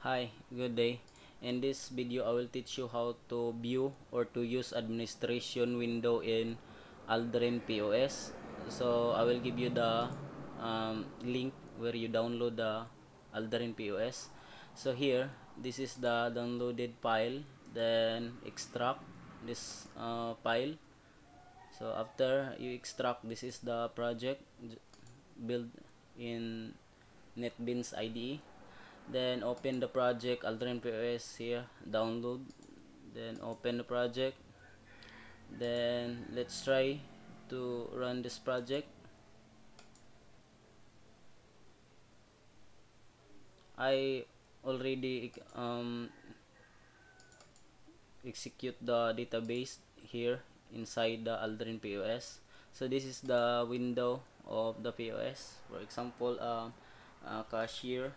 Hi, good day. In this video, I will teach you how to view or to use administration window in Aldrin POS. So, I will give you the um, link where you download the Aldrin POS. So, here, this is the downloaded file. Then, extract this uh, file. So, after you extract, this is the project built in NetBeans IDE then open the project Aldrin POS here download. Then open the project. Then let's try to run this project. I already um, execute the database here inside the Aldrin POS so this is the window of the POS for example uh, uh, cashier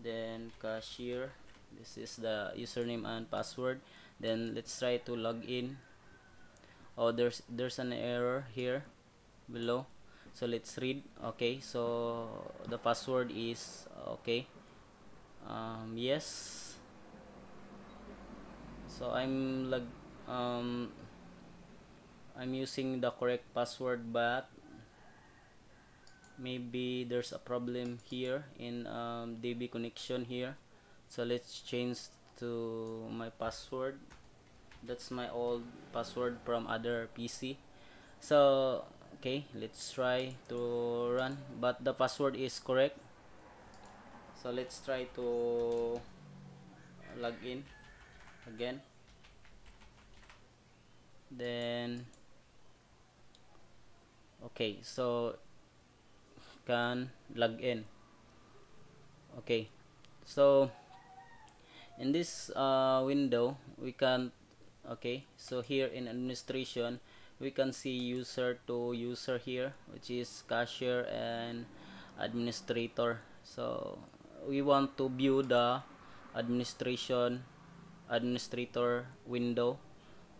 then cashier this is the username and password. Then let's try to log in. Oh there's there's an error here below. So let's read. Okay so the password is okay. Um, yes. So I'm log um, I'm using the correct password but maybe there's a problem here in um, DB connection here. So let's change to my password. That's my old password from other PC so okay let's try to run but the password is correct. So let's try to log in again. Then okay so can log in. Okay. So in this uh, window we can okay. So here in administration we can see user to user here which is cashier and administrator. So we want to view the administration administrator window.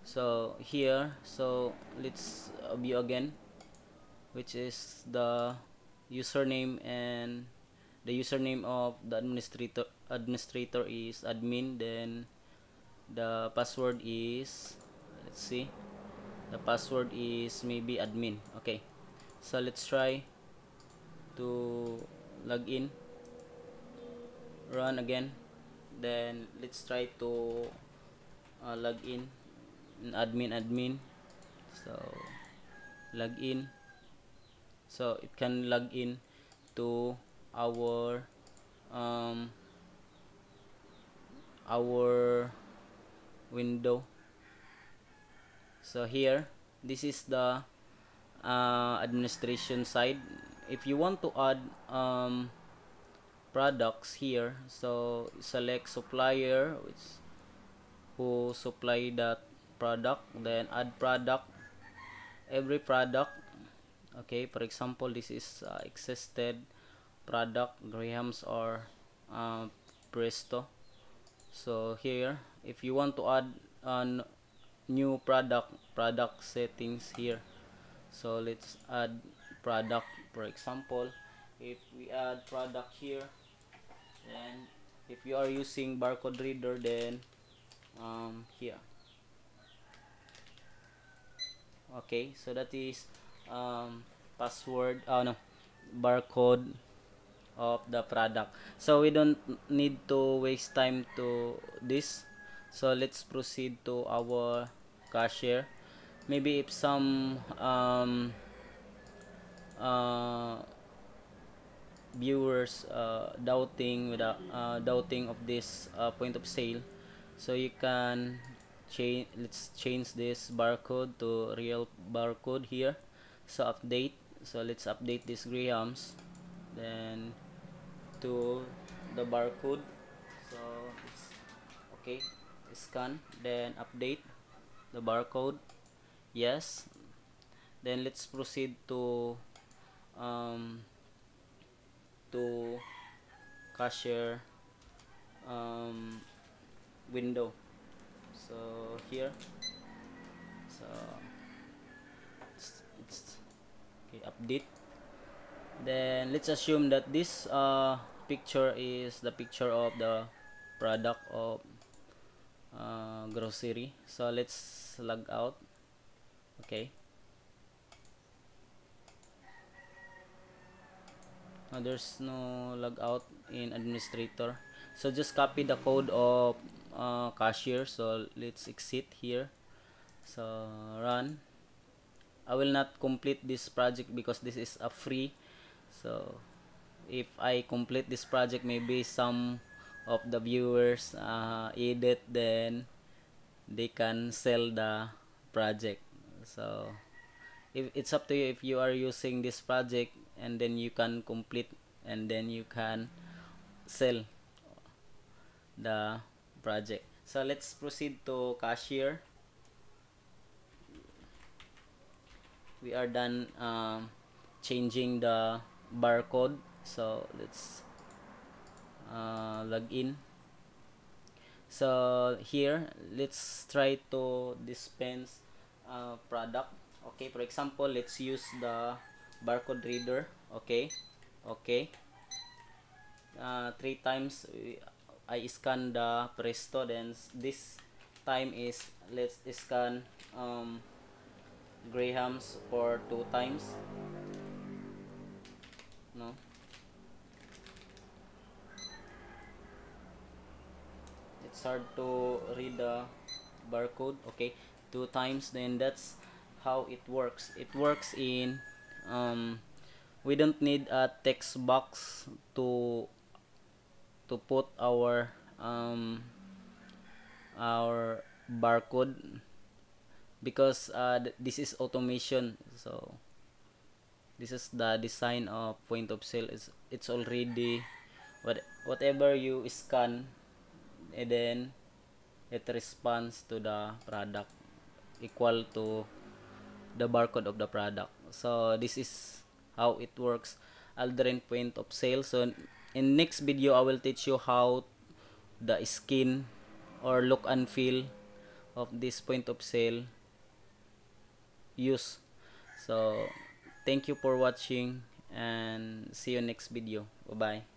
So here so let's view again which is the username and the username of the administrator administrator is admin then the password is let's see the password is maybe admin. Okay so let's try to log in run again then let's try to uh, log in admin admin. So log in so it can log in to our um, our window. So here this is the uh, administration side. If you want to add um, products here so select supplier which who supply that product then add product. Every product okay for example this is uh, existed product grahams or uh, presto. So here if you want to add a new product product settings here. So let's add product for example if we add product here then if you are using barcode reader then um, here. Okay so that is um, password oh no barcode of the product. So we don't need to waste time to this. So let's proceed to our cashier. Maybe if some um, uh, viewers uh, doubting without uh, doubting of this uh, point of sale. So you can change let's change this barcode to real barcode here so update. So let's update these grahams. Then to the barcode. So it's okay. Scan. Then update the barcode. Yes. Then let's proceed to um, to cashier um, window. So here. So okay update. Then let's assume that this uh, picture is the picture of the product of uh, grocery. So let's log out. Okay. Uh, there's no log out in administrator. So just copy the code of uh, cashier. So let's exit here. So run I will not complete this project because this is a free. So if I complete this project maybe some of the viewers uh, edit then they can sell the project. So if it's up to you if you are using this project and then you can complete and then you can sell the project. So let's proceed to cashier we are done um, changing the barcode. So let's uh, log in. So here let's try to dispense uh, product. Okay for example let's use the barcode reader. Okay okay. Uh, three times I scan the presto then this time is let's scan um, grahams for two times. No. It's hard to read the barcode. Okay. Two times then that's how it works. It works in um, we don't need a text box to to put our um, our barcode because uh, th this is automation. So this is the design of point of sale. Is it's already what whatever you scan and then it responds to the product equal to the barcode of the product. So this is how it works. Aldrin point of sale. So in next video I will teach you how the skin or look and feel of this point of sale use. So thank you for watching and see you next video. Bye bye